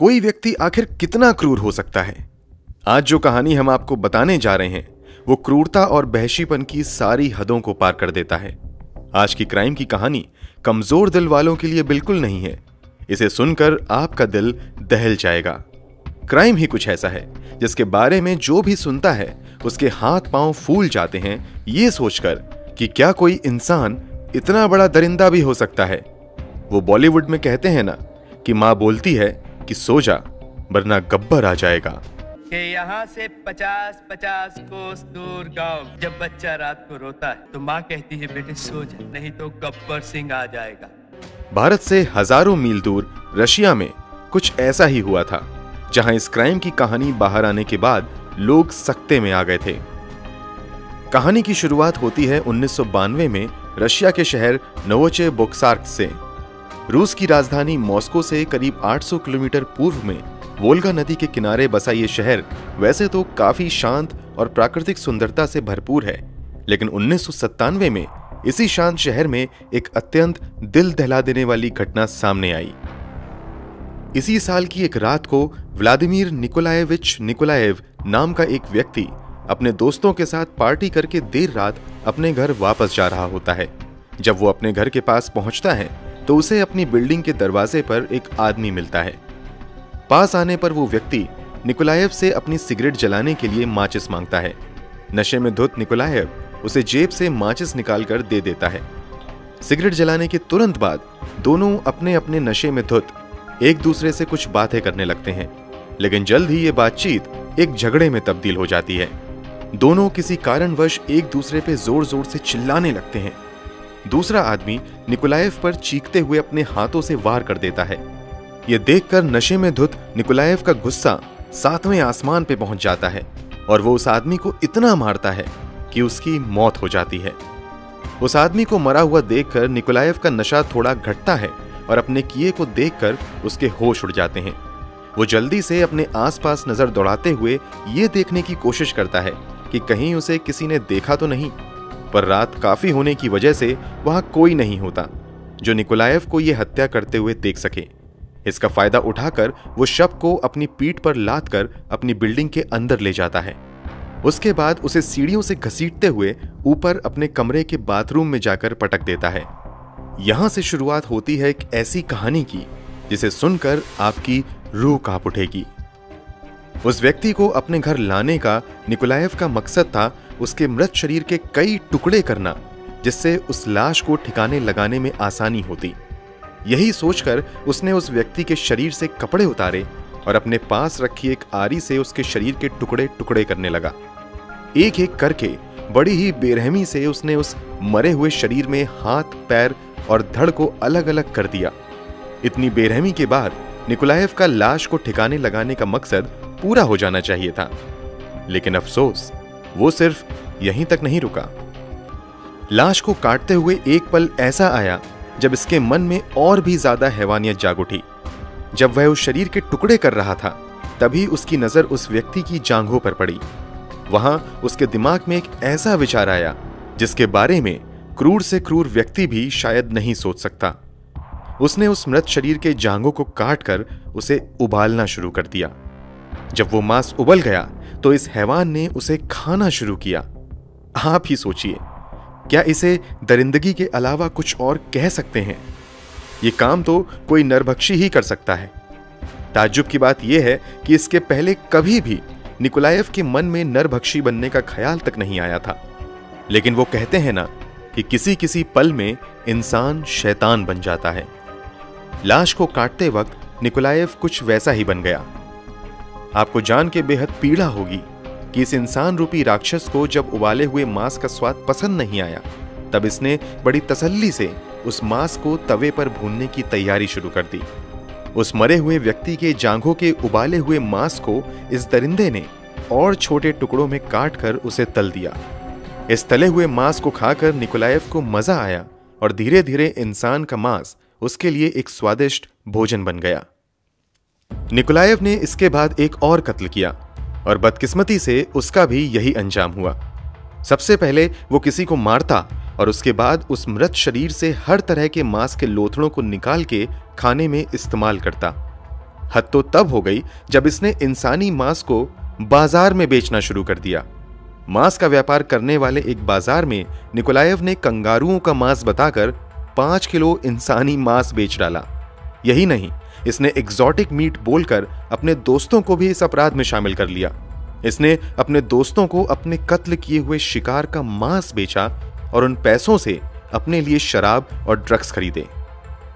कोई व्यक्ति आखिर कितना क्रूर हो सकता है? आज जो कहानी हम आपको बताने जा रहे हैं, वो क्रूरता और बहशीपन की सारी हदों को पार कर देता है। आज की क्राइम की कहानी कमज़ोर दिल वालों के लिए बिल्कुल नहीं है। इसे सुनकर आपका दिल दहल जाएगा। क्राइम ही कुछ ऐसा है, जिसके बारे में जो भी सुनता है, उसके हाथ पाँव फूल जाते हैं, ये सोचकर कि क्या कोई इंसान इतना बड़ा दरिंदा भी हो सकता है। वो बॉलीवुड में कहते हैं ना कि माँ बोलती है कि सो जा वरना गब्बर आ जाएगा। कि यहाँ से पचास पचास कोस दूर गाँव जब बच्चा रात को रोता है तो माँ कहती है बेटे सो जा नहीं तो गब्बर सिंह आ जाएगा। भारत से हज़ारों मील दूर रशिया में कुछ ऐसा ही हुआ था जहाँ इस क्राइम की कहानी बाहर आने के बाद लोग सख्ते में आ गए थे। कहानी की शुरुआत होती है उन्नीस सौ बानवे में रशिया के शहर नवोचे बोक्सार्क से। रूस की राजधानी मॉस्को से करीब 800 किलोमीटर पूर्व में वोल्गा नदी के किनारे बसा ये शहर वैसे तो काफ़ी शांत और प्राकृतिक सुंदरता से भरपूर है, लेकिन उन्नीस सौ सत्तानवे में इसी शांत शहर में एक अत्यंत दिल दहला देने वाली घटना सामने आई। इसी साल की एक रात को व्लादिमीर निकोलाएविच निकोलाएव नाम का एक व्यक्ति अपने दोस्तों के साथ पार्टी करके देर रात अपने घर वापस जा रहा होता है। जब वो अपने घर के पास पहुँचता है तो उसे अपनी बिल्डिंग के दरवाजे पर एक आदमी मिलता है। पास आने पर वो व्यक्ति निकोलाएव से अपनी सिगरेट जलाने के लिए माचिस माँगता है। नशे में धुत निकोलाएव उसे जेब से माचिस निकालकर दे देता है। सिगरेट जलाने के तुरंत बाद दोनों अपने अपने नशे में धुत एक दूसरे से कुछ बातें करने लगते हैं। लेकिन जल्द ही ये बातचीत एक झगड़े में तब्दील हो जाती है। दोनों किसी कारणवश एक दूसरे पे ज़ोर ज़ोर से चिल्लाने लगते हैं। दूसरा आदमी निकोलाएव पर चीखते हुए अपने हाथों से वार कर देता है। यह देखकर नशे में धुत निकोलाएव का गुस्सा सातवें आसमान पे पहुँच जाता है और वो उस आदमी को इतना मारता है कि उसकी मौत हो जाती है। उस आदमी को मरा हुआ देखकर निकोलाएव का नशा थोड़ा घटता है और अपने किए को देखकर उसके होश उड़ जाते हैं। वो जल्दी से अपने आसपास नज़र दौड़ाते हुए ये देखने की कोशिश करता है कि कहीं उसे किसी ने देखा तो नहीं पर रात काफ़ी होने की वजह से वहाँ कोई नहीं होता, जो निकोलायव को यह हत्या करते हुए देख सके। इसका फ़ायदा उठाकर वो शव को अपनी पीठ पर लाद कर अपनी बिल्डिंग के अंदर ले जाता है। उसके बाद उसे सीढ़ियों से घसीटते हुए ऊपर अपने कमरे के बाथरूम में जाकर पटक देता है। यहाँ से शुरुआत होती है एक ऐसी कहानी की, जिसे सुनकर आपकी रूह काँप उठेगी। उस व्यक्ति को अपने घर लाने का, निकोलायव का मकसद था उसके मृत शरीर के कई टुकड़े करना, जिससे उस लाश को ठिकाने लगाने में आसानी होती। यही सोचकर उसने उस व्यक्ति के शरीर से कपड़े उतारे और अपने पास रखी एक आरी से उसके शरीर के टुकड़े टुकड़े करने लगा। एक एक करके, बड़ी ही बेरहमी से उसने उस मरे हुए शरीर में हाथ, पैर और धड़ को अलग अलग कर दिया। इतनी बेरहमी के बाद निकोलायव का लाश को ठिकाने लगाने का मकसद पूरा हो जाना चाहिए था। लेकिन अफसोस, वो सिर्फ़ यहीं तक नहीं रुका। लाश को काटते हुए एक पल ऐसा आया, जब इसके मन में और भी ज़्यादा हैवानियत जाग उठी। जब वह उस शरीर के टुकड़े कर रहा था, तभी उसकी नज़र उस व्यक्ति की जांघों पर पड़ी। वहाँ उसके दिमाग में एक ऐसा विचार आया, जिसके बारे में क्रूर से क्रूर व्यक्ति भी शायद नहीं सोच सकता। उसने उस मृत शरीर के जांगों को काट कर उसे उबालना शुरू कर दिया। जब वो मांस उबल गया तो इस हैवान ने उसे खाना शुरू किया। आप ही सोचिए, क्या इसे दरिंदगी के अलावा कुछ और कह सकते हैं? ये काम तो कोई नरभक्षी ही कर सकता है। ताज्जुब की बात यह है कि इसके पहले कभी भी निकोलायव के मन में नरभक्षी बनने का ख्याल तक नहीं आया था। लेकिन वो कहते हैं ना कि किसी किसी पल में इंसान शैतान बन जाता है। लाश को काटते वक्त निकोलायव कुछ वैसा ही बन गया। आपको जान के बेहद पीड़ा होगी कि इस इंसान रूपी राक्षस को जब उबाले हुए मांस का स्वाद पसंद नहीं आया, तब इसने बड़ी तसल्ली से उस मांस को तवे पर भूनने की तैयारी शुरू कर दी। उस मरे हुए व्यक्ति के जांघों के उबाले हुए मांस को इस दरिंदे ने और छोटे टुकड़ों में काट कर उसे तल दिया। इस तले हुए मांस को खाकर निकोलायव को मज़ा आया और धीरे धीरे इंसान का मांस उसके लिए एक स्वादिष्ट भोजन बन गया। निकोलायव ने इसके बाद एक और कत्ल किया, और बदकिस्मती से उसका भी यही अंजाम हुआ। सबसे पहले वो किसी को मारता, और उसके बाद उस मृत शरीर से हर तरह के मांस के लोथड़ों को निकाल के खाने में इस्तेमाल करता। हद तो तब हो गई जब इसने इंसानी मांस को बाज़ार में बेचना शुरू कर दिया। मांस का व्यापार करने वाले एक बाज़ार में निकोलायव ने कंगारुओं का मांस बताकर पाँच किलो इंसानी मांस बेच डाला। यही नहीं इसने एग्जॉटिक मीट बोलकर अपने दोस्तों को भी इस अपराध में शामिल कर लिया। इसने अपने दोस्तों को अपने कत्ल किए हुए शिकार का मांस बेचा और उन पैसों से अपने लिए शराब और ड्रग्स खरीदे।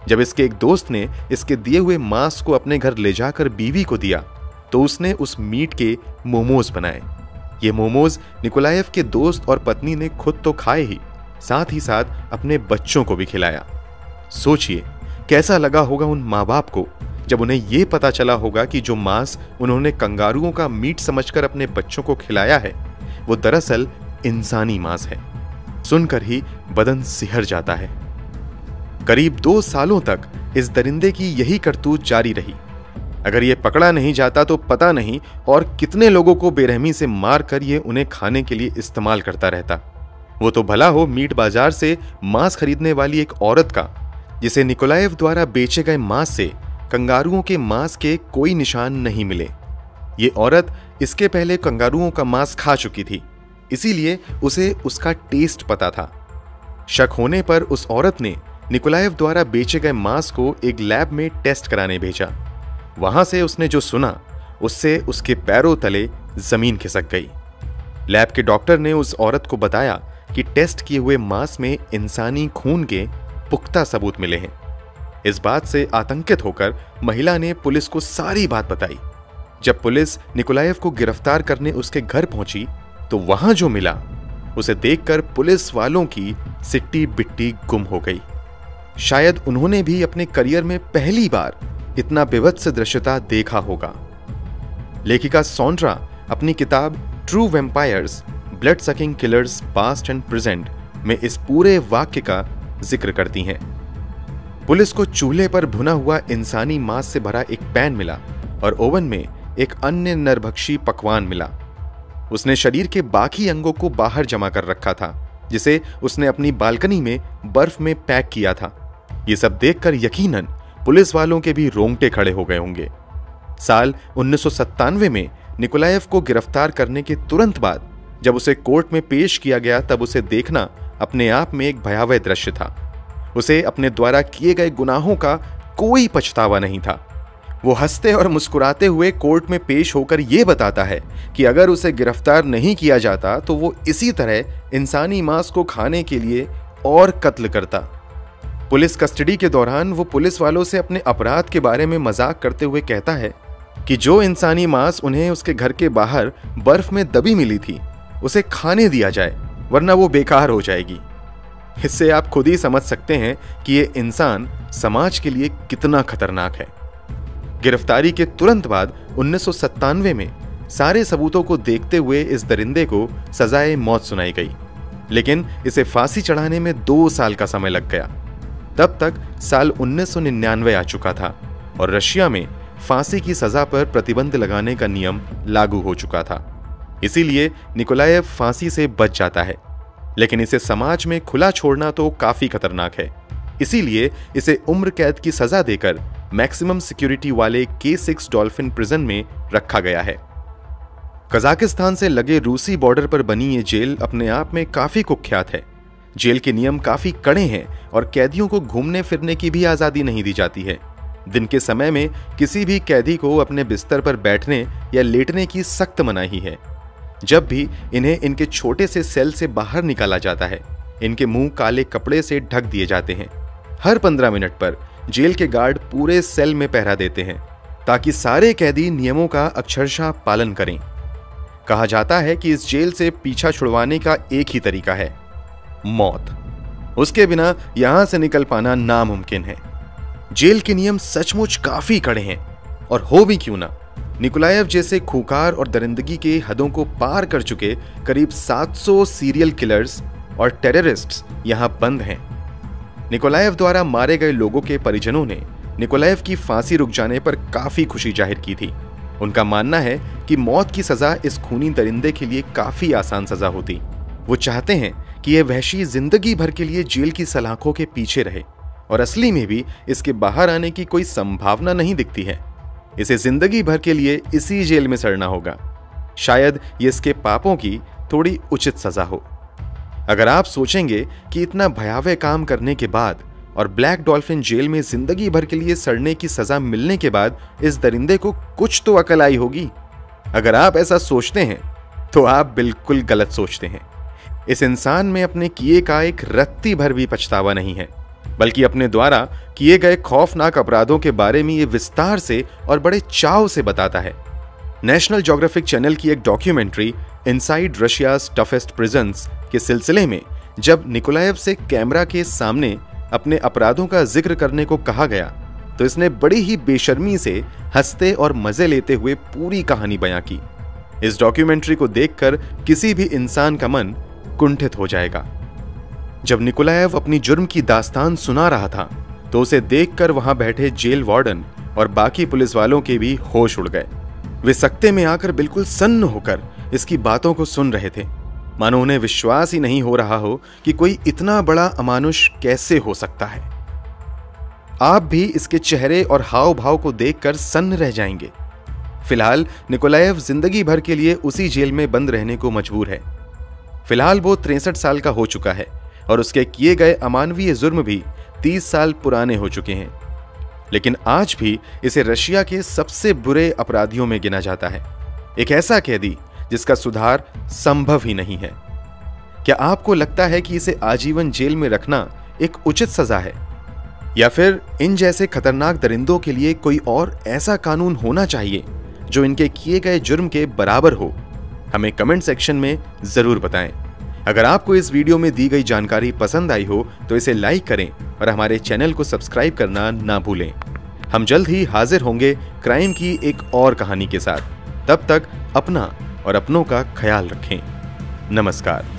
जब इसके एक दोस्त ने इसके दिए हुए मांस को अपने घर ले जाकर बीवी को दिया तो उसने उस मीट के मोमोज बनाए। ये मोमोज निकोलायव के दोस्त और पत्नी ने खुद तो खाए ही, साथ ही साथ अपने बच्चों को भी खिलाया। सोचिए कैसा लगा होगा उन माँ बाप को, जब उन्हें ये पता चला होगा कि जो मांस उन्होंने कंगारुओं का मीट समझकर अपने बच्चों को खिलाया है, वो दरअसल इंसानी मांस है। सुनकर ही बदन सिहर जाता है। करीब दो सालों तक इस दरिंदे की यही करतूत जारी रही। अगर ये पकड़ा नहीं जाता तो पता नहीं और कितने लोगों को बेरहमी से मार कर ये उन्हें खाने के लिए इस्तेमाल करता रहता। वो तो भला हो मीट बाज़ार से मांस खरीदने वाली एक औरत का जिसे निकोलायव द्वारा बेचे गए मांस से कंगारुओं के मांस के कोई निशान नहीं मिले। ये औरत इसके पहले कंगारुओं का मांस खा चुकी थी, इसीलिए उसे उसका टेस्ट पता था। शक होने पर उस औरत ने निकोलायव द्वारा बेचे गए मांस को एक लैब में टेस्ट कराने भेजा। वहाँ से उसने जो सुना, उससे उसके पैरों तले ज़मीन खिसक गई। लैब के डॉक्टर ने उस औरत को बताया कि टेस्ट किए हुए मांस में इंसानी खून के पुख्ता सबूत मिले हैं। इस बात से आतंकित होकर महिला ने पुलिस को सारी बात बताई। जब पुलिस निकोलायव को गिरफ़्तार करने उसके घर पहुँची तो वहाँ जो मिला, उसे देखकर पुलिस वालों की सिट्टी बिट्टी गुम हो गई। शायद उन्होंने भी अपने करियर में पहली बार इतना बेवत्स दृश्यता देखा होगा। लेखिका सोंड्रा अपनी किताब true vampires, blood sucking killers, past and present में इस पूरे वाक्य का ज़िक्र करती हैं। पुलिस को चूल्हे पर भुना हुआ इंसानी मांस से भरा एक पैन मिला और ओवन में एक अन्य नरभक्षी पकवान मिला। उसने शरीर के बाकी अंगों को बाहर जमा कर रखा था, जिसे उसने अपनी बालकनी में, बर्फ़ में पैक किया था। ये सब देखकर यकीनन पुलिस वालों के भी रोंगटे खड़े हो गए होंगे। साल उन्नीस सौ सत्तानवे में निकोलायव को गिरफ़्तार करने के तुरंत बाद, जब उसे कोर्ट में पेश किया गया तब उसे देखना अपने आप में एक भयावह दृश्य था। उसे अपने द्वारा किए गए गुनाहों का कोई पछतावा नहीं था। वो हँसते और मुस्कुराते हुए कोर्ट में पेश होकर यह बताता है कि अगर उसे गिरफ़्तार नहीं किया जाता तो वो इसी तरह इंसानी मांस को खाने के लिए और कत्ल करता। पुलिस कस्टडी के दौरान वो पुलिस वालों से अपने अपराध के बारे में मज़ाक करते हुए कहता है कि जो इंसानी मांस उन्हें उसके घर के बाहर बर्फ़ में दबी मिली थी, उसे खाने दिया जाए। वरना वो बेकार हो जाएगी। इससे आप खुद ही समझ सकते हैं कि ये इंसान समाज के लिए कितना खतरनाक है। गिरफ्तारी के तुरंत बाद उन्नीस में सारे सबूतों को देखते हुए इस दरिंदे को सजाए मौत सुनाई गई। लेकिन इसे फांसी चढ़ाने में दो साल का समय लग गया। तब तक साल 1999 आ चुका था और रशिया में फांसी की सजा पर प्रतिबंध लगाने का नियम लागू हो चुका था। इसीलिए निकोलायव फांसी से बच जाता है। लेकिन इसे समाज में खुला छोड़ना तो काफ़ी खतरनाक है। इसीलिए इसे उम्र कैद की सजा देकर मैक्सिमम सिक्योरिटी वाले के सिक्स डॉल्फिन प्रिजन में रखा गया है। कजाकिस्तान से लगे रूसी बॉर्डर पर बनी ये जेल अपने आप में काफ़ी कुख्यात है। जेल के नियम काफ़ी कड़े हैं और कैदियों को घूमने फिरने की भी आज़ादी नहीं दी जाती है। दिन के समय में किसी भी कैदी को अपने बिस्तर पर बैठने या लेटने की सख्त मनाही है। जब भी इन्हें इनके छोटे से सेल से बाहर निकाला जाता है, इनके मुँह काले कपड़े से ढक दिए जाते हैं। हर पंद्रह मिनट पर जेल के गार्ड पूरे सेल में पहरा देते हैं, ताकि सारे कैदी नियमों का अक्षरशः पालन करें। कहा जाता है कि इस जेल से पीछा छुड़वाने का एक ही तरीका है, मौत। उसके बिना यहाँ से निकल पाना नामुमकिन है। जेल के नियम सचमुच काफ़ी कड़े हैं, और हो भी क्यों ना? निकोलायव जैसे खूकार और दरिंदगी के हदों को पार कर चुके करीब 700 सीरियल किलर्स और टेररिस्ट्स यहाँ बंद हैं। निकोलायव द्वारा मारे गए लोगों के परिजनों ने निकोलायव की फांसी रुक जाने पर काफ़ी खुशी ज़ाहिर की थी। उनका मानना है कि मौत की सजा इस खूनी दरिंदे के लिए काफ़ी आसान सजा होती। वो चाहते हैं कि यह वहशी ज़िंदगी भर के लिए जेल की सलाखों के पीछे रहे और असली में भी इसके बाहर आने की कोई संभावना नहीं दिखती है। इसे ज़िंदगी भर के लिए इसी जेल में सड़ना होगा। शायद ये इसके पापों की थोड़ी उचित सजा हो। अगर आप सोचेंगे कि इतना भयावह काम करने के बाद और ब्लैक डॉल्फिन जेल में ज़िंदगी भर के लिए सड़ने की सजा मिलने के बाद इस दरिंदे को कुछ तो अकल आई होगी। अगर आप ऐसा सोचते हैं तो आप बिल्कुल गलत सोचते हैं। इस इंसान में अपने किए का एक रत्ती भर भी पछतावा नहीं है। बल्कि अपने द्वारा किए गए खौफनाक अपराधों के बारे में ये विस्तार से और बड़े चाव से बताता है। नेशनल जोग्राफिक चैनल की एक documentary, inside Russia's toughest prisons के सिलसिले में, जब निकोलायव से कैमरा के सामने अपने अपराधों का ज़िक्र करने को कहा गया तो इसने बड़ी ही बेशर्मी से हँसते और मज़े लेते हुए पूरी कहानी बयां की। इस डॉक्यूमेंट्री को देखकर किसी भी इंसान का मन कुंठित हो जाएगा। जब निकोलायव अपनी जुर्म की दास्तान सुना रहा था तो उसे देखकर वहाँ बैठे जेल वार्डन और बाकी पुलिस वालों के भी होश उड़ गए। वे सकते में आकर बिल्कुल सन्न होकर इसकी बातों को सुन रहे थे। मानो उन्हें विश्वास ही नहीं हो रहा हो कि कोई इतना बड़ा अमानुष कैसे हो सकता है। आप भी इसके चेहरे और हाव भाव को देखकर सन्न रह जाएँगे। फ़िलहाल, निकोलायव ज़िंदगी भर के लिए उसी जेल में बंद रहने को मजबूर है। फ़िलहाल वो तिरसठ साल का हो चुका है। और उसके किए गए अमानवीय जुर्म भी तीस साल पुराने हो चुके हैं। लेकिन आज भी इसे रशिया के सबसे बुरे अपराधियों में गिना जाता है। एक ऐसा कैदी जिसका सुधार संभव ही नहीं है। क्या आपको लगता है कि इसे आजीवन जेल में रखना एक उचित सजा है? या फिर इन जैसे खतरनाक दरिंदों के लिए कोई और ऐसा कानून होना चाहिए जो इनके किए गए जुर्म के बराबर हो? हमें कमेंट सेक्शन में ज़रूर बताएँ। अगर आपको इस वीडियो में दी गई जानकारी पसंद आई हो तो इसे लाइक करें और हमारे चैनल को सब्सक्राइब करना ना भूलें। हम जल्द ही हाजिर होंगे क्राइम की एक और कहानी के साथ। तब तक अपना और अपनों का ख्याल रखें। नमस्कार।